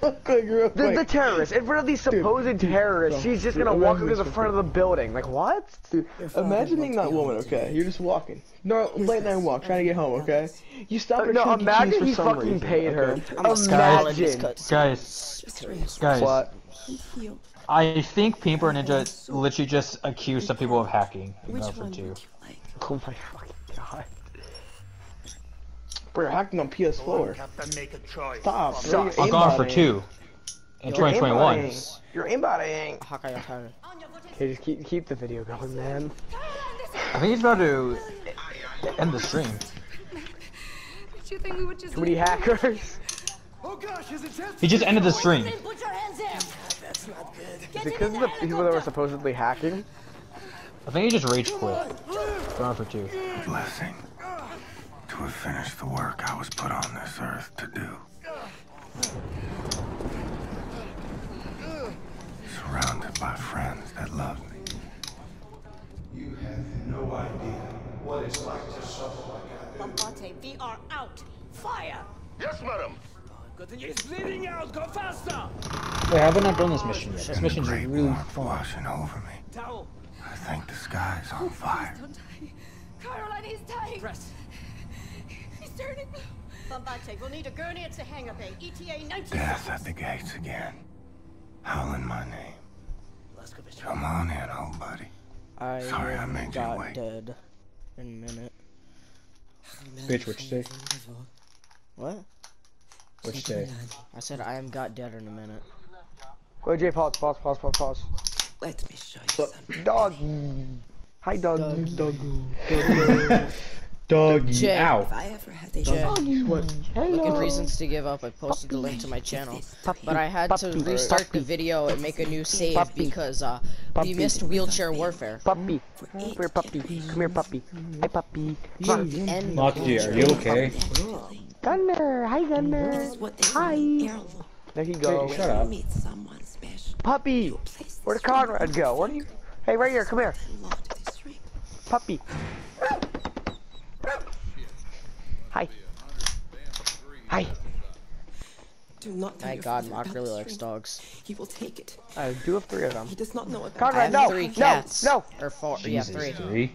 quick, real The, quick. the terrorist, in front of these supposed terrorists, bro, she's just dude, gonna walk imagine into the this front of the building. Like, what? Dude, imagine being that woman, okay? You're just walking. No, late night walk, trying to get home, okay? You stop at no, Chuck. Cheese imagine he fucking reason, paid her. I'm a scholar Imagine. cut. Guys, guys, What? I think Paper Ninja literally just accused some people of hacking. I'm Which going for one two. would you like? Oh my fucking god. Bro, you're hacking on PS4. Stop. bro, you're I'm going for two. In You're 2021. aimbotting. You're aimbotting. Hawkeye on Tyler. Okay, just keep keep the video going, man. I think he's about to end the stream. Did you think we would just Too many hackers. He just ended the stream. Put your hands in. Is it because of the people that were supposedly hacking? I think he just rage quit. Going for two. blessing to have finished the work I was put on this earth to do. Surrounded by friends that love me. You have no idea what it's like to suffer like I do. Bombate, we are out. Fire. Yes, madam. He's bleeding out. Go faster. Wait, have I not done this mission yet? This mission's Great really warmth fun. washing over me. I think the sky's on fire. Don't die. Caroline, he's dying. Press. He's turning blue. Bombate, we'll need a gurney at the hangar bay. ETA 19 Death at the gates again. Howling my name. Come on in, old buddy. I Sorry I made you got wait. dead in a minute. Bitch, what you say? What? What you say? I said I am got dead in a minute. Go, Jay, pause, pause, pause, pause, pause. Let me show you something. Dog. Hi, dog. Dog. Doggy. Jay. Ow. If I ever had a Jay. job, Looking reasons to give up, I posted the link to my channel. But I had to Puppy. restart Puppy. the video and make a new save Puppy. because uh, Puppy. we missed wheelchair warfare. Puppy. Come here, puppy. Come here, puppy. Hi, puppy. You are you okay? Gunner. Hi, Gunner. is what they Hi. There you go. Hey, shut up. meet someone special. Puppy. Where'd Conrad go? Where do you? Hey, right here. Come here. love to this ring. Puppy. Hi. Hi. Do not tell My god, father Mock really this likes dogs. He will take it. I do have three of them. He does not know about I Conrad, have no, three no, cats. no. Or four. Yeah, three. Three?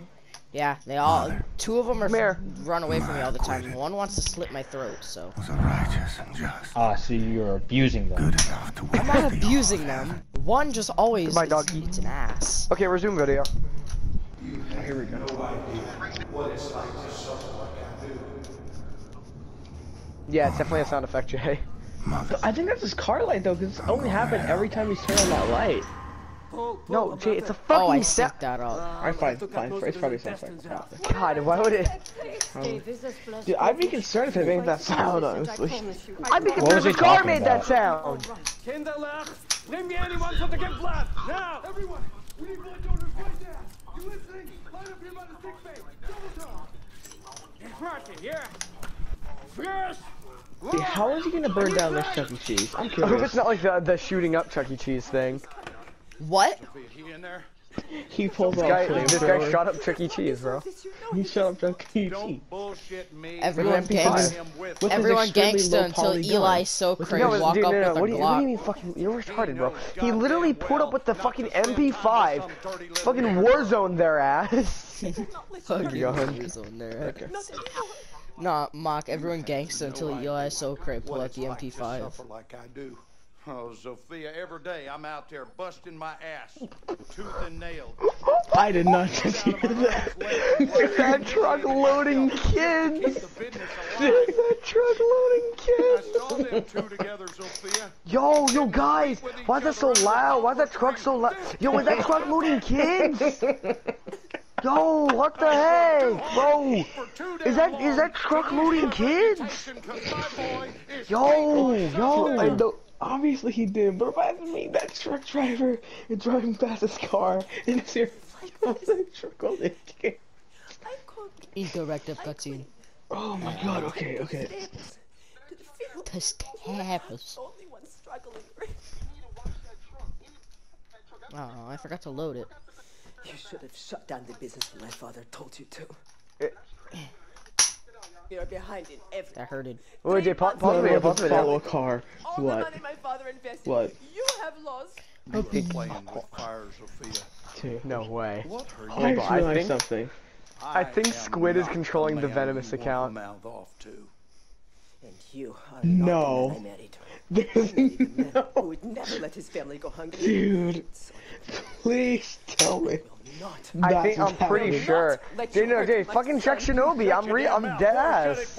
Yeah, they all. Two of them are Come run away from me all the time. One wants to slit my throat. So Was a righteous and just. Ah, so you're abusing them. Good enough to I'm witness not abusing all them. One just always. Goodbye, is- doggy. It's an ass. Okay, resume video. Here we go. What it's like to suffer like I do. Yeah, it's definitely a sound effect, Jay. Mother. I think that's his car light though, because it's only happened every time he's turned on that light. No, Jay, it's a fucking Oh, I sound. synced that up. Alright, fine, fine. It's probably sound effect. God, why would it? Dude, I'd be concerned if it made that sound, honestly. I'd be concerned if he the car talking made that sound. Bring me anyone from the Gimplat! Now! Everyone, we need blood donors right now. You listening? Line up here by the sick bay. Double time. Martin, here! First! Dude, how is he gonna burn down this Chuck E. Cheese? I'm I hope curious. it's not like the, the shooting up Chuck E. Cheese thing. What? He in there? He pulls This off guy, this bro. guy shot up Chuck E. Cheese, bro. He shot up Chuck E. Cheese. Don't bullshit me. Everyone MP5. gangs. him with With his Everyone extremely gangsta low until poly Eli gun. Socrates No, walk dude, up no, no. with a What do, you, what do you Glock. mean fucking? You're retarded, bro. He literally pulled up with the fucking to spend time with MP5. some dirty little Fucking bastard. Warzone their ass. Fucking God. years on there. Nah, mock. Everyone gangsta until Eli Socrates pull out the like MP5. suffer like I do. Oh, Sophia, every day I'm out there busting my ass, tooth and nail. I did not just hear that. that truck loading kids. that truck loading I kids. saw them two together, Sophia. Yo, yo, guys, why is that so loud? Why is that truck so loud? Yo, is that truck loading kids? Yo, what the heck, bro? Is that is that truck loading kids? Yo, yo, I know. Obviously he did, but imagine me, that truck driver, is driving past his car, and it's here. that truck on the kid. Interactive cutscene. Oh my god, okay, okay. Test tappers. Only one struggling. Oh, I forgot to load it. You should have shut down the business when my father told you to. Eh. You're behind in everything. That hurted. Wait, Jay, pause, pause No, the video, no, pause the follow a car. All the What? money my father invested. What? You have lost. You're playing with fire, Sophia. Dude, No way. What are I you? I think- something. I think Squid is controlling the the Venomous account. Mouth off to. And you are No. not the man I married. There's The man who no. would never let his family go hungry. Dude, please tell me. Not. I think I'm pretty sure. Let Jay, no, hurt Jay, fucking check. Shinobi. I'm Shut your re, I'm dead boy, Shut it ass.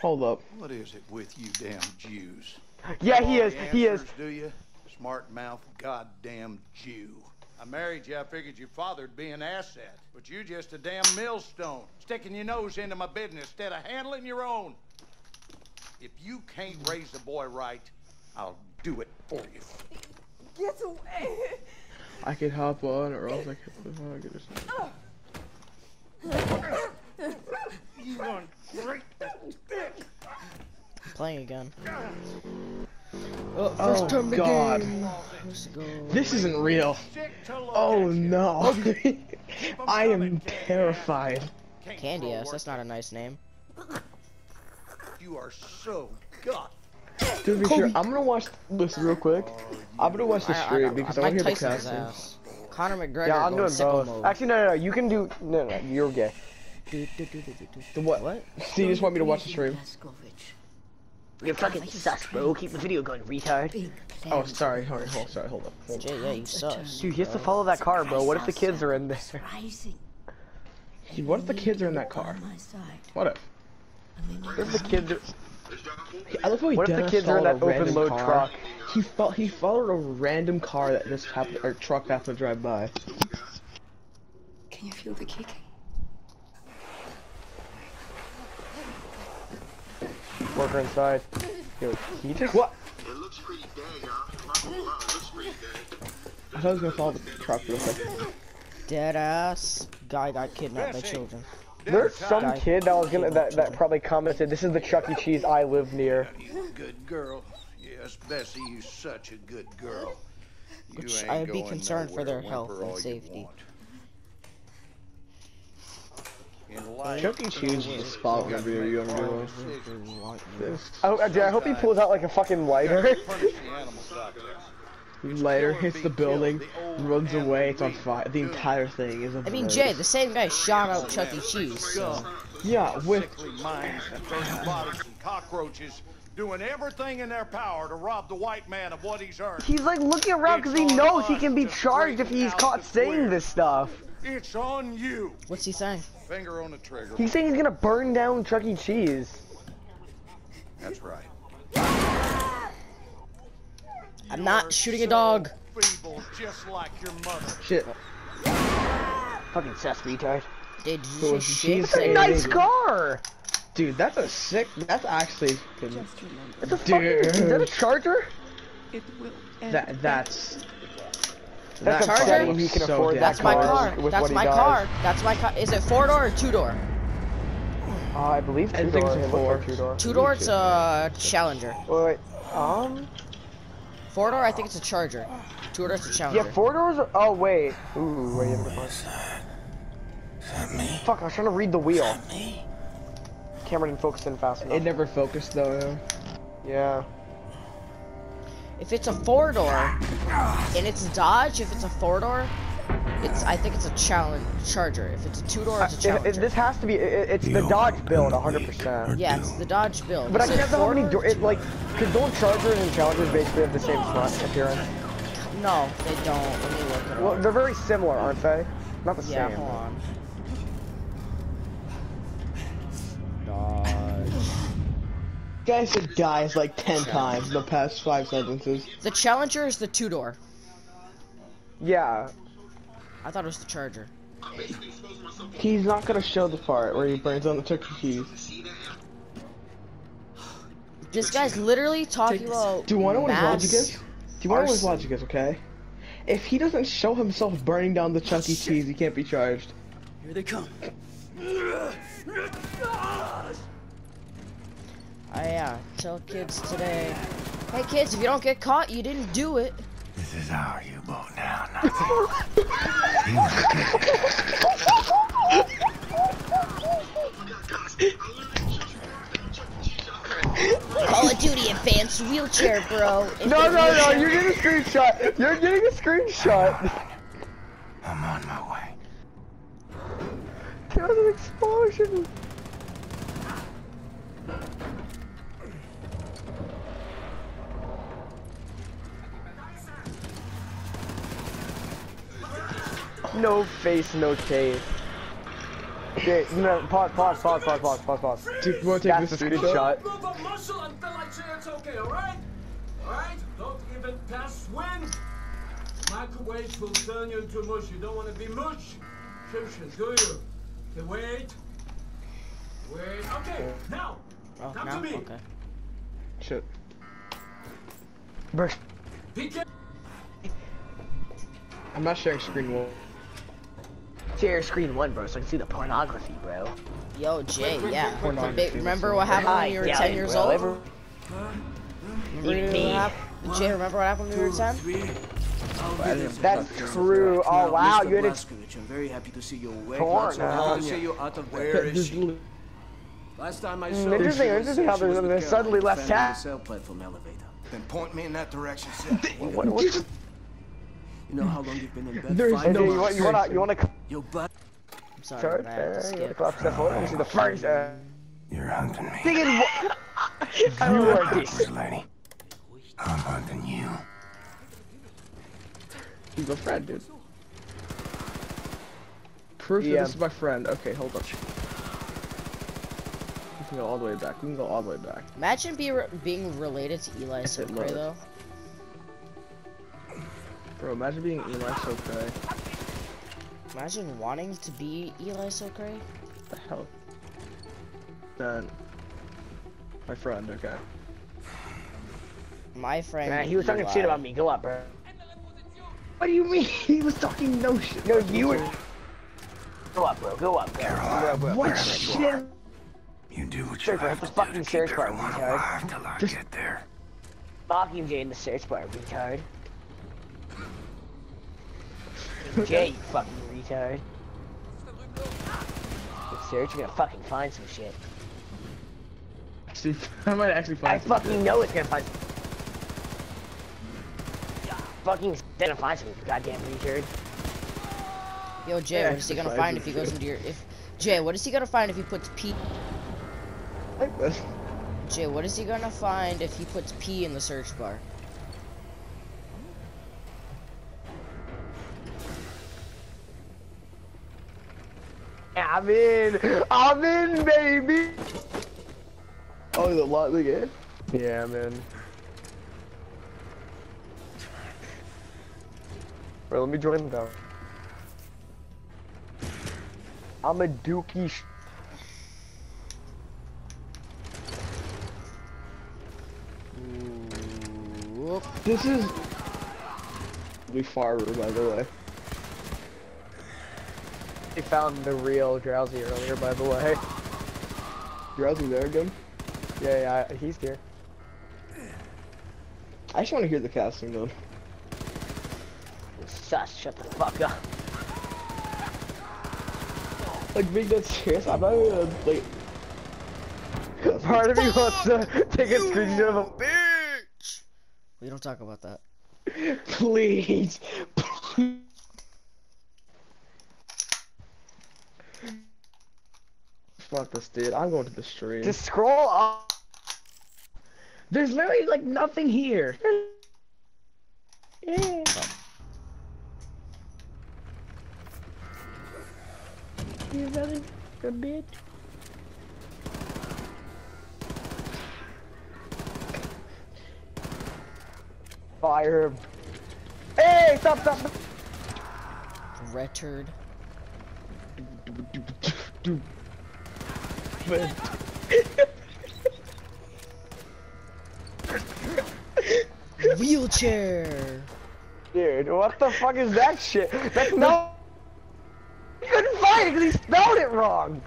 Hold up. What is it with you damn Jews? Yeah, he is. He is. Do you? Smart mouth, goddamn Jew. I married you. I figured your father'd be an asset, but you just a damn millstone, sticking your nose into my business instead of handling your own. If you can't raise the boy right, I'll do it for you. Get away. I could hop on or else I could oh, get this. You gonna break Playing again. Oh, first Oh, time God. game. Go. This isn't real. sick to look Oh no. I am terrified. Can't Candy ass, that's not a nice name. You are so god. To be sure, I'm gonna watch this real quick. I'm gonna watch the I- I stream because I want to hear the Tyson's casting. ass. Conor McGregor Yeah, I'm doing both. mode. Actually, no, no, no. You can do. No, no, you're gay. Do, do, do, do, do, do. The what? What? So you just want me to watch the stream? You're fucking sus, bro. Keep the video going, retard. Oh, sorry. Sorry. Hold, sorry. Hold up. Hold. Jay, yeah, you sus. Dude, he has to follow that car, bro. What if the kids are in there? Dude, what if the kids are in that car? What if? What if the kids are... I love how he What if the dead kids are in followed that a random open-load car. truck? He fo- he followed a random car that just happened, or truck happened to drive by. Can you feel the kicking? Worker inside. Yo, he just... What? It looks pretty dead, y'all. I'm not gonna lie, it looks pretty dead. I thought I was gonna follow the truck real quick. Dead ass. Guy got kidnapped by Bessie. children. There's some Guy. kid that was gonna that, that probably commented, "This is the Chuck E. Cheese I live near." You good girl. Yes, Bessie, you such a good girl. You Which I would be concerned for their health and safety. want. Chuck E. Cheese is a spot you gotta whenever you make wanna hard. Oh, uh, I hope he pulls out like a fucking lighter. Punish the animals out there. Later hits the building, runs away, it's on fire. The entire thing is on I mean. Jay, the same guy shot up Chuck E. Cheese. So. Yeah, with Sickly minds and thirsty bodies and cockroaches doing everything in their power to rob the white man of what he's earned. He's like looking around because he knows he can be charged if he's caught saying this stuff. It's on you. What's he saying? Finger on the trigger. He's saying he's gonna burn down Chuck E. Cheese. That's right. I'm not shooting a dog. Feeble, just like your mother. shit. Fucking sus retard. Dude, did you say shit? is It's a nice car. Dude, that's a sick. That's actually. It's a fucking. Is that a Charger? That that's. That's a Charger? Charger. He can so afford dead. that That's my car. with That's my does. car. That's my car. Is it four door or two door? Uh, I believe I two think door. it's a four. like two door. Two door, it's a Challenger. Wait, wait. Um. Four door, I think it's a Charger. Two door, it's a Challenger. Yeah, four doors. Are, oh wait. Ooh, wait. you have a good point. Is that me? Fuck, I was trying to read the wheel. Camera didn't focus in fast enough. It never focused though. yeah. If it's a four door and it's a Dodge, if it's a four door, it's I think it's a challenge Charger. If it's a two door, it's a uh, It- it- Challenger. this has to be. It, it's the Dodge build, 100%. yeah, it's the Dodge build. But I Is it can't tell how many four-door? It like, cause don't Chargers and Challengers basically have the same front appearance? No, they don't. Let me look it Well, up. they're very similar, aren't they? Not the Yeah, same. hold on. Dodge. Guy said guys like ten times in the past five sentences. The Challenger is the two door. Yeah. I thought it was the Charger. He's not gonna show the part where he burns on the turkey cheese. This guy's literally talking about. Do you wanna know what his logic is? Do you wanna know what his logic is, okay? If he doesn't show himself burning down the Chuck E. Cheese, he can't be charged. Here they come. Oh yeah, tell kids today. Hey kids, if you don't get caught, you didn't do it. This is our U-boat now, Nazi. You wanna Call of Duty Advanced Wheelchair, bro. No, no, no, you're getting a screenshot. You're getting a screenshot. I'm on my way. There was an explosion. No face, no case. Okay, no, pause, pause, pause, pause, pause, pause, pause. Dude, you wanna take That's this the screenshot? screenshot. A muscle until I say it's okay, alright? Alright? Don't even pass wind. Microwaves will turn you into mush. You don't want to be mush. Shimshin, do you? Okay, wait. Wait. Okay, now. Oh, Come no? to me. Okay. Shit. Burst. PK. I'm not sharing screen one. Share screen one, bro, so I can see the pornography, bro. Yo, Jay, yeah. Pornography Remember what happened when you were yeah, 10 years bro, old? every- Remember me. what happened? Jay, remember what happened when you were 10? That's true. Oh wow, you had a I'm very happy to see you awake. Porn, so happy to see you out of Where bed. is There's she? Last time I Mm, saw her, interesting, she interesting how she was there's- with there's Caroline, suddenly left defending tab- the cell platform elevator. Then point me in that direction, Seth. what, what, You know how long you've been in bed? There's Five Okay, no you want, months. you wanna, you wanna Your butt. I'm sorry, start? but I have to Uh, you wanna skip. go up step forward? Let me the first. Uh, You're hunting me. thing is, what? I don't know what this. First lady. I'm hunting you. He's a friend, dude. Proof Yeah. that this is my friend. Okay, hold up. We can go all the way back. We can go all the way back. Imagine be re being related to Eli Sokray, load. though. Bro, imagine being Eli Sokray. Imagine wanting to be Eli Sokray. the hell? Then, my friend. Okay. My friend. Man, he was talking Eli. shit about me. Go up, bro. What do you mean? He was talking no shit. No, you were. Go up, bro. Go up, bro. Go up, bro. What shit? You do what you Search bar. have to do fucking to keep search bar, everyone retard. alive till I Just- get there. Fucking Jay in the search bar, retard. Jay, you fucking retard. Good search, you're gonna fucking find some shit. Actually, I might actually find. I some fucking shit. know it's gonna find. Fucking gonna find some goddamn retard. Yo, Jay, Yeah, what is he gonna find if he goes shit. into your if? Jay, what is he gonna find if he puts P? Like this. Jay, what is he gonna find if he puts P in the search bar? I'm in. I'm in, baby. Oh, the lot the game. Yeah, man. Bro, let me join them down. I'm a dookie. Sh- This is. We far, by the way. They found the real drowsy earlier, by the way. Drowsy there again. Yeah, yeah, he's here. I just want to hear the casting though. Sus, shut the fuck up. Like being that serious, I'm not even gonna, like. Part of me wants to take a screenshot of a Bitch. We don't talk about that. Please. Please. Fuck this, dude. I'm going to the stream. Just scroll up. There's literally like nothing here. Yeah. You really good bitch. Fire. Hey, stop, stop. stop. Retard. Wheelchair. Dude, what the fuck is that shit? That's no. He couldn't find it because he spelled it wrong.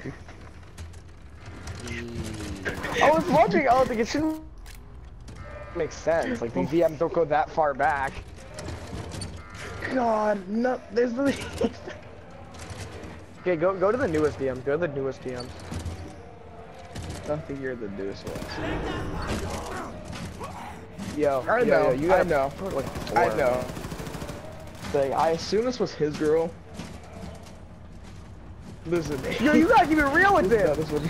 I was wondering, I was like, it shouldn't make sense. Like, the VMs don't go that far back. God, no. There's really. Okay, go go to the newest DMs. Go to the newest DMs. Nothing here the deuce was. Yo, I yo, know, yo, you I gotta know. put like I four. know. Thing, I assume this was his girl. Listen, Yo, you gotta keep it real with No, him. this was You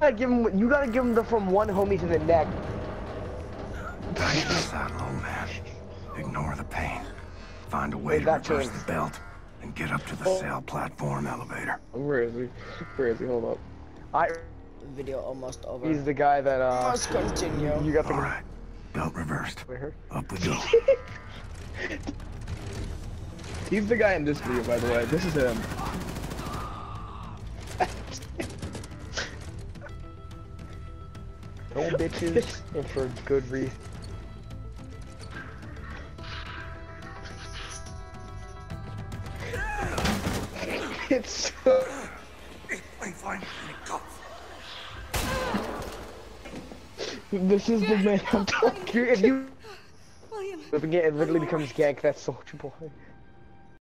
gotta give him. You gotta give him the from one homie to the neck. Tighten the saddle, old man. Ignore the pain. Find a way Wait, to that reverse turns. the belt and get up to the Oh. cell platform elevator. Where is he? Where is he? Hold up. I. Video almost over. He's the guy that uh. Must continue. You got the. All right, belt reversed. Where? Up we go. He's the guy in this video, by the way. This is him. No bitches, and for good reason. It's so... This is the man I'm talking If you William. if again, it literally becomes gank, that's Soldier Boy.